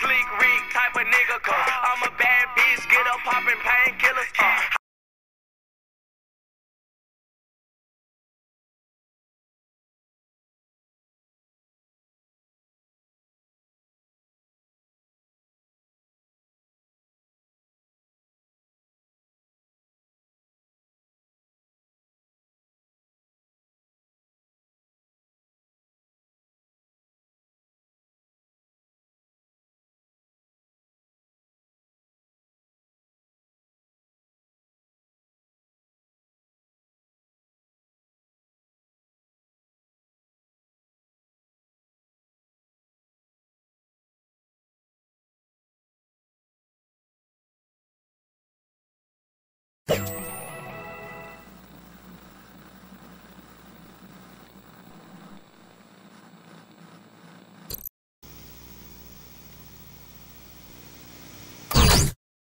Slick Rick type of nigga, cause I'm a bad bitch, get up poppin' painkillers. Uh. You